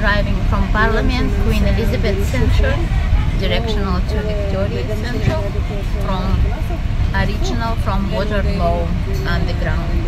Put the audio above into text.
driving from Parliament, Queen Elizabeth Central, directional to Victoria Central, from original from Waterloo Underground.